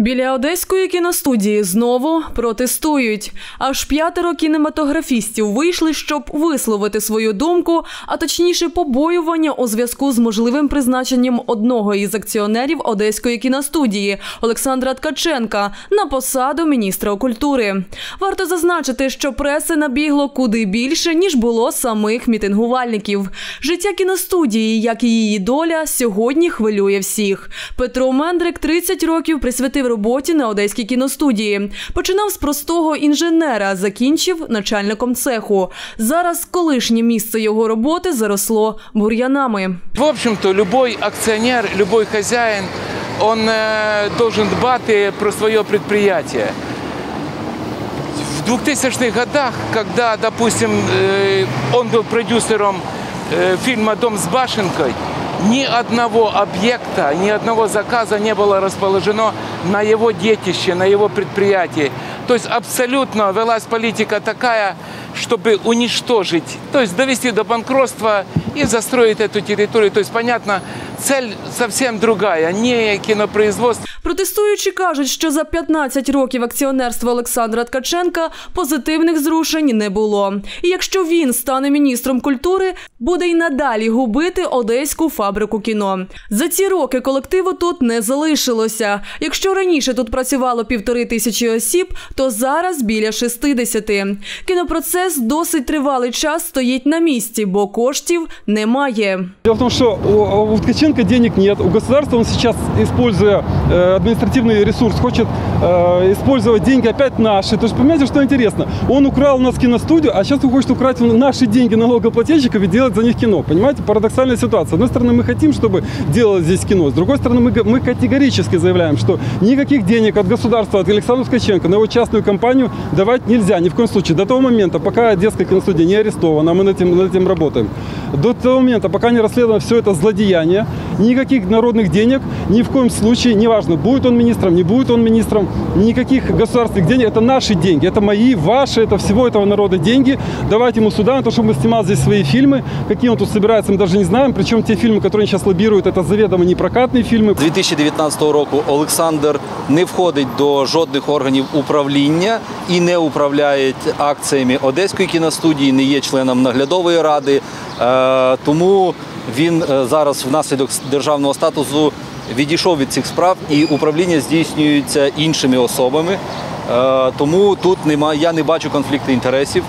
Біля одеської кіностудії знову протестують. Аж п'ятеро кінематографістів вийшли, щоб висловити свою думку, а точніше побоювання у зв'язку з можливим призначенням одного із акціонерів одеської кіностудії Олександра Ткаченка на посаду міністра культури. Варто зазначити, що преси набігло куди більше ніж було самих мітингувальників. Життя кіностудії, як і її доля, сьогодні хвилює всіх. Петро Мендрик 30 років присвятив роботі на одеській кіностудії. Починав з простого інженера, закінчив начальником цеху. Зараз колишнє місце його роботи заросло бур'янами. В общем-то, любой акционер, любой хозяин, он э, должен дбать про свое предприятие. В 2000-х годах, когда, допустим, э, он был продюсером э, фильма «Дом с башенкой», ни одного объекта, ни одного заказа не было расположено на его детище, на его предприятии. То есть абсолютно велась политика такая, чтобы уничтожить, то есть довести до банкротства и застроить эту территорию. То есть, понятно, цель совсем другая, не кинопроизводство. Протестуючі кажуть, що за 15 років акціонерства Олександра Ткаченка позитивних зрушень не було. І якщо він стане міністром культури, буде й надалі губити одеську фабрику кіно. За ці роки колективу тут не залишилося. Якщо раніше тут працювало півтори тисячі осіб, то зараз біля 60. Кінопроцес досить тривалий час стоїть на місці, бо коштів немає. Дело в том, что у, у Ткаченко денег нет. У государства он сейчас, используя э, административный ресурс, хочет э, использовать деньги опять наши. То есть, понимаете, что интересно? Он украл у нас киностудию, а сейчас он хочет украсть наши деньги налогоплательщиков и делать за них кино. Понимаете, парадоксальная ситуация. С одной стороны, мы хотим, чтобы делать здесь кино. С другой стороны, мы, мы категорически заявляем, что никаких денег от государства, от Александра Ткаченко на его частную компанию давать нельзя ни в коем случае. До того момента, пока детская киностудия не арестована, мы над этим, над этим работаем. До того момента, пока не расследовано все это злодеяние, никаких народных денег ни в коем случае, неважно, будет он министром, не будет он министром, никаких государственных денег, это наши деньги, это мои, ваши, это всего этого народа деньги. Давайте ему сюда, на то, чтобы он снимал здесь свои фильмы. Какие он тут собирается, мы даже не знаем. Причем те фильмы, которые он сейчас лоббирует, это заведомо непрокатные фильмы. 2019 року Олександр не входить до жодних органів управління і не управляє акціями Одеської кіностудії, не є членом наглядової ради. Е, Тому він е, зараз внаслідок державного статусу відійшов від цих справ і управління здійснюється іншими особами. Е, Тому тут немає, я не бачу конфлікту інтересів.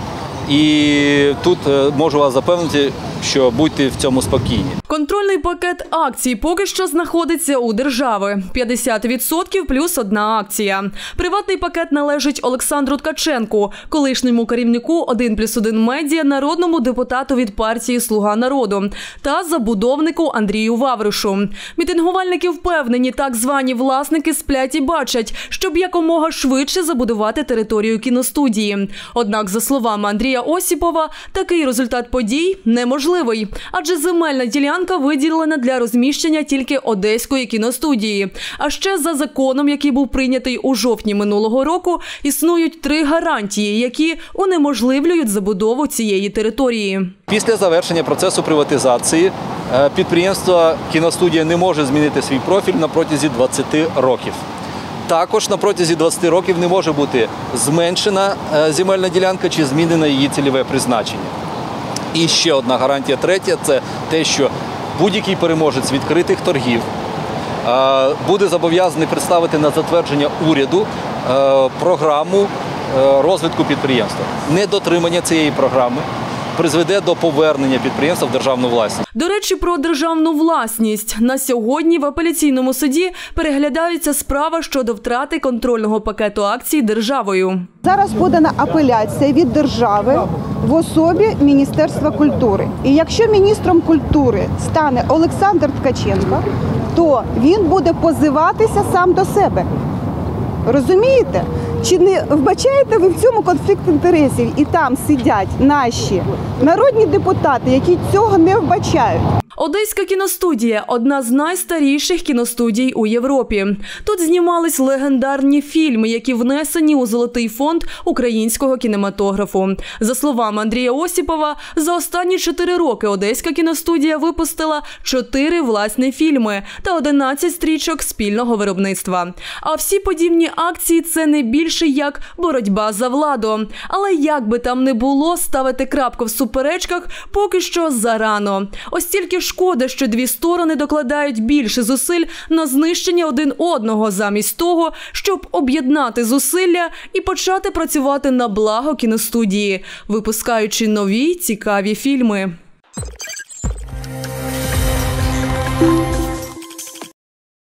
І тут е, можу вас запевнити, що будьте в цьому спокійні. Контрольний пакет акцій поки що знаходиться у держави 50% плюс одна акція. Приватний пакет належить Олександру Ткаченку, колишньому керівнику 1 плюс 1 медіа, народному депутату від партії Слуга народу та забудовнику Андрію Вавришу. Мітингувальники впевнені, так звані власники сплять і бачать, щоб якомога швидше забудувати територію кіностудії. Однак, за словами Андрія Осіпова, такий результат подій неможливий, адже земельна ділянка виділена для розміщення тільки одеської кіностудії. А ще за законом, який був прийнятий у жовтні минулого року, існують три гарантії, які унеможливлюють забудову цієї території. Після завершення процесу приватизації е, підприємство кіностудія не може змінити свій профіль на протязі 20 років. Також на протязі 20 років не може бути зменшена е, земельна ділянка чи змінено її цільове призначення. І ще одна гарантія третя це те, що будь-який переможець відкритих торгів е, буде зобов'язаний представити на затвердження уряду е, програму розвитку підприємства. Недотримання цієї програми призведе до повернення підприємства в державну власність. До речі, про державну власність на сьогодні в апеляційному суді переглядається справа щодо втрати контрольного пакету акцій державою. Зараз подана апеляція від держави в особі Міністерства культури. І якщо міністром культури стане Олександр Ткаченко, то він буде позиватися сам до себе. Розумієте? Чи не вбачаєте ви в цьому конфлікт інтересів? І там сидять наші народні депутати, які цього не вбачають. Одеська кіностудія одна з найстаріших кіностудій у Європі. Тут знімались легендарні фільми, які внесені у золотий фонд українського кінематографу. За словами Андрія Осіпова, за останні чотири роки Одеська кіностудія випустила чотири власні фільми та 11 стрічок спільного виробництва. А всі подібні акції це не більше як боротьба за владу. Але як би там не було, ставити крапку в суперечках поки що зарано. Ось тільки шкода, що дві сторони докладають більше зусиль на знищення один одного, замість того, щоб об'єднати зусилля і почати працювати на благо кіностудії, випускаючи нові цікаві фільми.